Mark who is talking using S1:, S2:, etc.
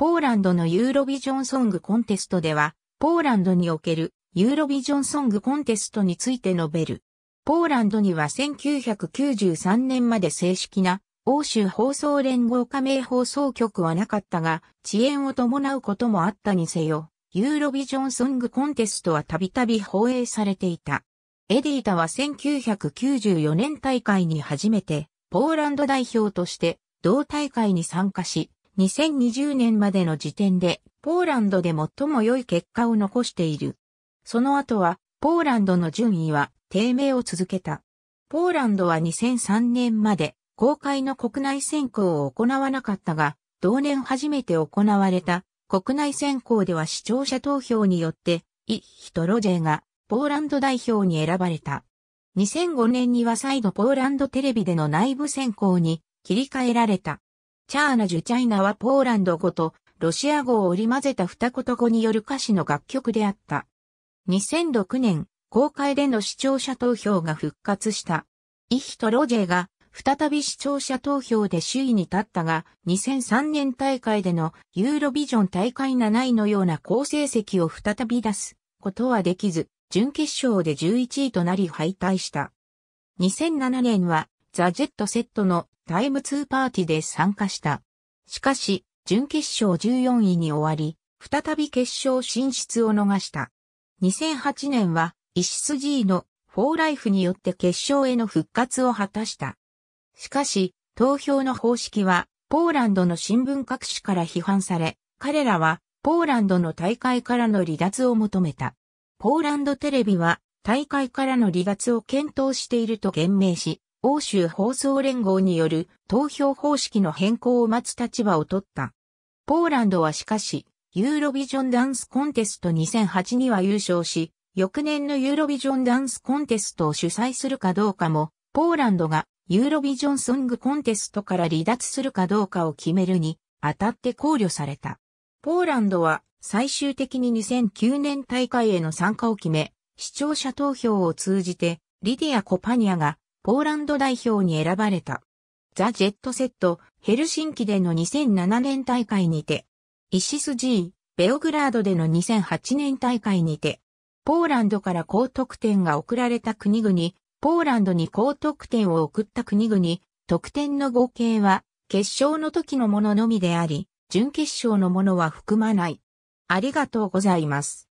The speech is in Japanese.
S1: ポーランドのユーロビジョンソングコンテストでは、ポーランドにおけるユーロビジョンソングコンテストについて述べる。ポーランドには1993年まで正式な欧州放送連合加盟放送局はなかったが、遅延を伴うこともあったにせよ、ユーロビジョンソングコンテストはたびたび放映されていた。エディータは1994年大会に初めて、ポーランド代表として同大会に参加し、2020年までの時点で、ポーランドで最も良い結果を残している。その後は、ポーランドの順位は低迷を続けた。ポーランドは2003年まで公開の国内選考を行わなかったが、同年初めて行われた国内選考では視聴者投票によって、イ・ヒトロジェがポーランド代表に選ばれた。2005年には再度ポーランドテレビでの内部選考に切り替えられた。チャーナ・ジュチャイナはポーランド語とロシア語を織り交ぜた二言語による歌詞の楽曲であった。2006年、公開での視聴者投票が復活した。イヒトロジェが再び視聴者投票で首位に立ったが、2003年大会でのユーロビジョン大会7位のような好成績を再び出すことはできず、準決勝で11位となり敗退した。2007年はザ・ジェットセットのタイム2パーティで参加した。しかし、準決勝14位に終わり、再び決勝進出を逃した。2008年は、イシス G のフォーライフによって決勝への復活を果たした。しかし、投票の方式は、ポーランドの新聞各紙から批判され、彼らは、ポーランドの大会からの離脱を求めた。ポーランドテレビは、大会からの離脱を検討していると言明し、欧州放送連合による投票方式の変更を待つ立場を取った。ポーランドはしかし、ユーロビジョンダンスコンテスト2008には優勝し、翌年のユーロビジョンダンスコンテストを主催するかどうかも、ポーランドがユーロビジョンソングコンテストから離脱するかどうかを決めるに、あたって考慮された。ポーランドは最終的に2009年大会への参加を決め、視聴者投票を通じて、リディア・コパニアがポーランド代表に選ばれた。ザ・ジェットセット、ヘルシンキでの2007年大会にて、イシス G、ベオグラードでの2008年大会にて、ポーランドから高得点が送られた国々、ポーランドに高得点を送った国々、得点の合計は決勝の時のもののみであり、準決勝のものは含まない。ありがとうございます。